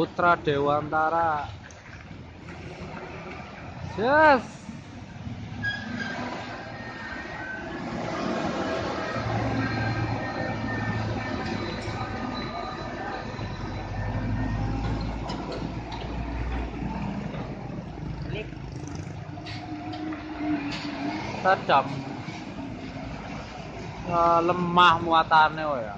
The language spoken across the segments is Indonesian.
Putra Dewantara. Yes. Tajam. Eh, lemah muatannya oh ya.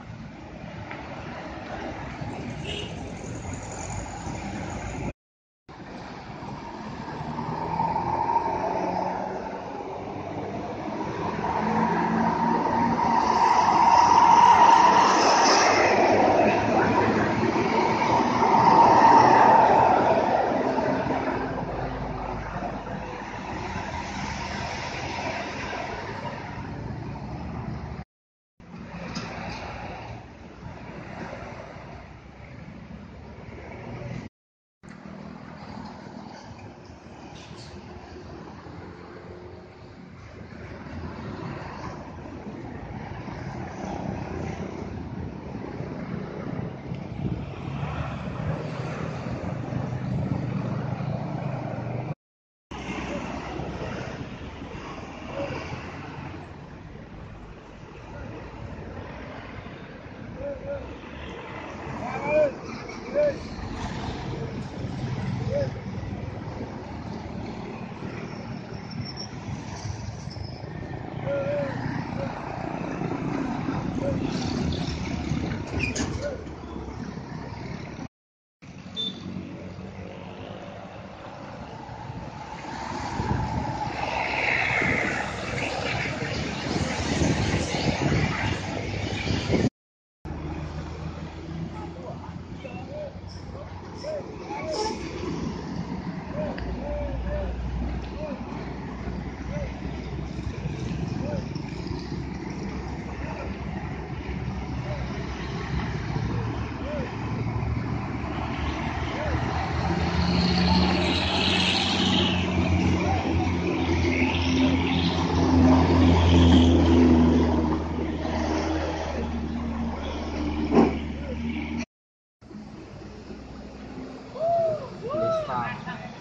上。